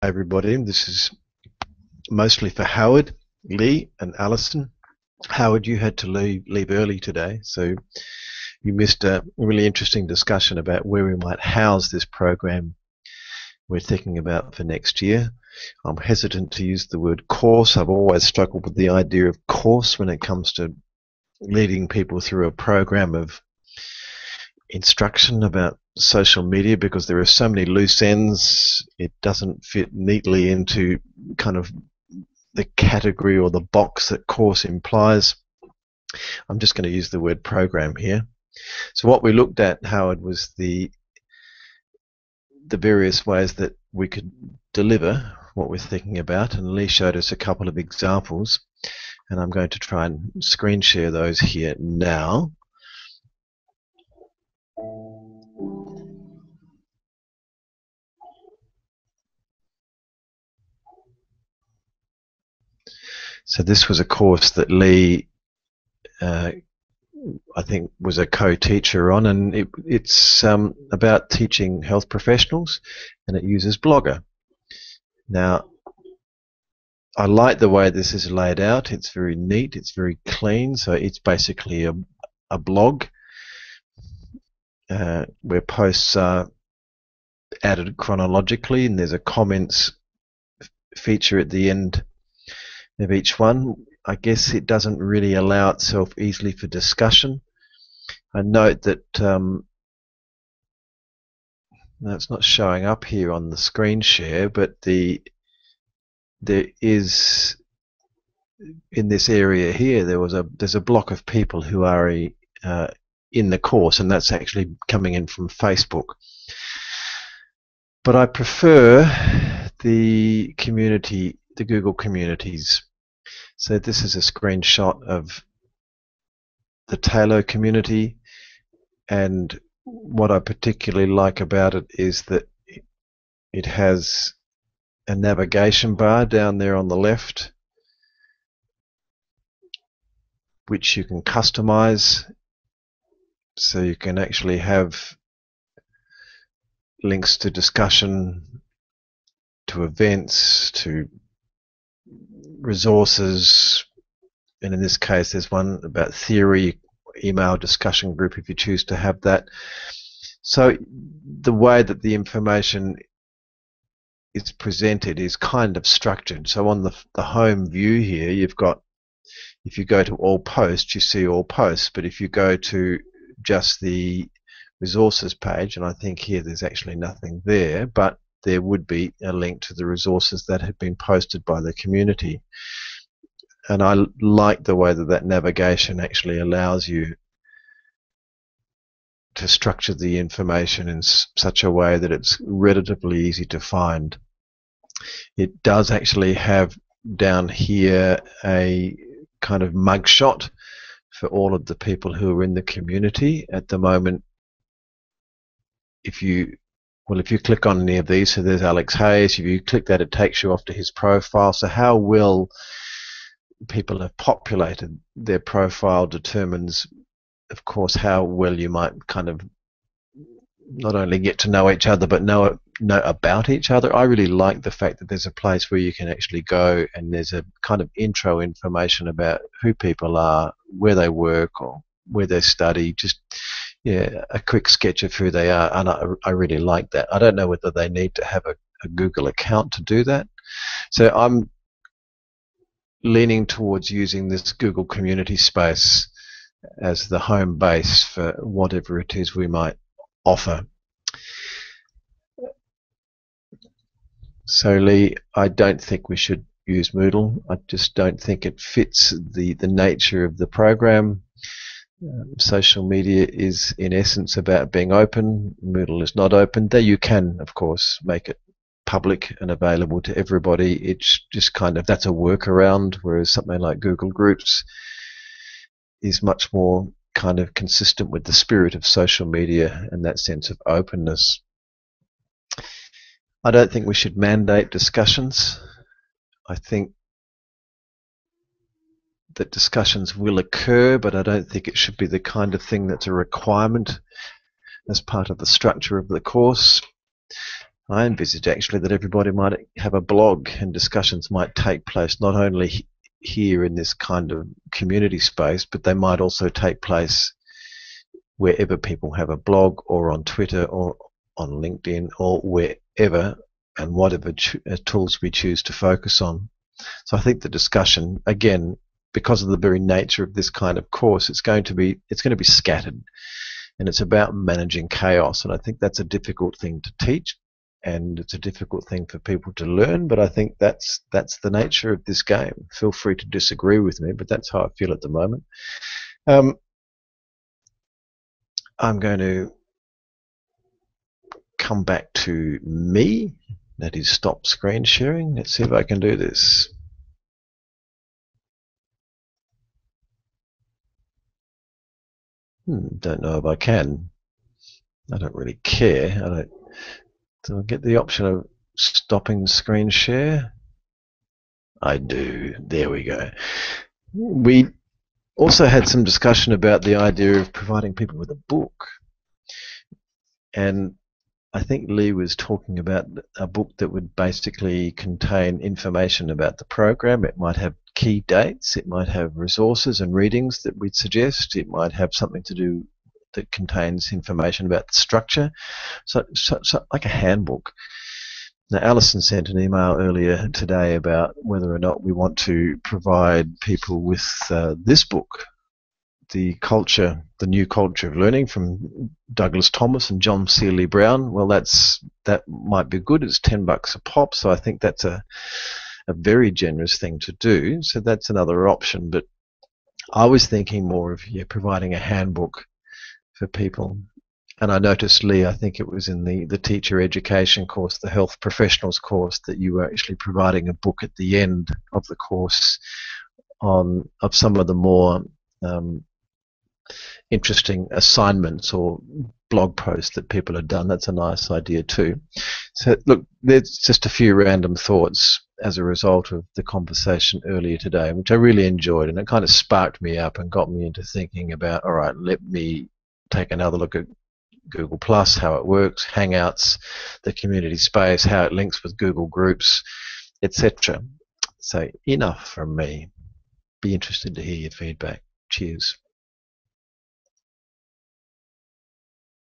everybody. This is mostly for Howard, Lee, and Alison. Howard, you had to leave, leave early today, so you missed a really interesting discussion about where we might house this program we're thinking about for next year. I'm hesitant to use the word course. I've always struggled with the idea of course when it comes to leading people through a program of instruction about social media because there are so many loose ends. It doesn't fit neatly into kind of the category or the box that course implies. I'm just going to use the word program here. So what we looked at, Howard, was the the various ways that we could deliver what we're thinking about, and Lee showed us a couple of examples, and I'm going to try and screen share those here now. So this was a course that Lee, uh, I think, was a co-teacher on, and it, it's um, about teaching health professionals, and it uses Blogger. Now, I like the way this is laid out. It's very neat. It's very clean. So it's basically a, a blog uh, where posts are added chronologically, and there's a comments feature at the end of each one. I guess it doesn't really allow itself easily for discussion. I note that um, it's not showing up here on the screen share, but the there is in this area here there was a there's a block of people who are uh, in the course, and that's actually coming in from Facebook. But I prefer the community, the Google communities so this is a screenshot of the Taylor community. And what I particularly like about it is that it has a navigation bar down there on the left which you can customize. So you can actually have links to discussion to events to resources, and in this case there's one about theory email discussion group if you choose to have that. So the way that the information is presented is kind of structured. So on the, the home view here, you've got, if you go to all posts, you see all posts, but if you go to just the resources page, and I think here there's actually nothing there, but there would be a link to the resources that have been posted by the community. And I like the way that that navigation actually allows you to structure the information in such a way that it's relatively easy to find. It does actually have down here a kind of mugshot for all of the people who are in the community at the moment. If you well, if you click on any of these, so there's Alex Hayes, if you click that, it takes you off to his profile. So how well people have populated their profile determines, of course, how well you might kind of not only get to know each other, but know know about each other. I really like the fact that there's a place where you can actually go and there's a kind of intro information about who people are, where they work, or where they study. Just yeah, a quick sketch of who they are, and I, I really like that. I don't know whether they need to have a, a Google account to do that. So I'm leaning towards using this Google community space as the home base for whatever it is we might offer. So Lee, I don't think we should use Moodle. I just don't think it fits the, the nature of the program. Um, social media is in essence about being open. Moodle is not open. There you can, of course, make it public and available to everybody. It's just kind of that's a workaround, whereas something like Google Groups is much more kind of consistent with the spirit of social media and that sense of openness. I don't think we should mandate discussions. I think that discussions will occur, but I don't think it should be the kind of thing that's a requirement as part of the structure of the course. I envisage actually that everybody might have a blog and discussions might take place not only here in this kind of community space, but they might also take place wherever people have a blog or on Twitter or on LinkedIn or wherever and whatever uh, tools we choose to focus on. So I think the discussion, again, because of the very nature of this kind of course, it's going to be it's going to be scattered, and it's about managing chaos. And I think that's a difficult thing to teach, and it's a difficult thing for people to learn. But I think that's that's the nature of this game. Feel free to disagree with me, but that's how I feel at the moment. Um, I'm going to come back to me. That is stop screen sharing. Let's see if I can do this. Hmm, don't know if I can. I don't really care. I don't. Do I get the option of stopping screen share? I do. There we go. We also had some discussion about the idea of providing people with a book. And I think Lee was talking about a book that would basically contain information about the program. It might have key dates, it might have resources and readings that we'd suggest, it might have something to do that contains information about the structure, so, so, so like a handbook. Now, Alison sent an email earlier today about whether or not we want to provide people with uh, this book, The Culture, The New Culture of Learning from Douglas Thomas and John Seely Brown. Well, that's that might be good. It's 10 bucks a pop, so I think that's a, a very generous thing to do. So that's another option. But I was thinking more of yeah, providing a handbook for people and I noticed, Lee, I think it was in the, the teacher education course, the health professionals course, that you were actually providing a book at the end of the course on of some of the more um, interesting assignments or blog posts that people have done. That's a nice idea too. So look, there's just a few random thoughts as a result of the conversation earlier today, which I really enjoyed, and it kind of sparked me up and got me into thinking about, all right, let me take another look at Google Plus, how it works, Hangouts, the community space, how it links with Google Groups, etc. So enough from me. Be interested to hear your feedback. Cheers.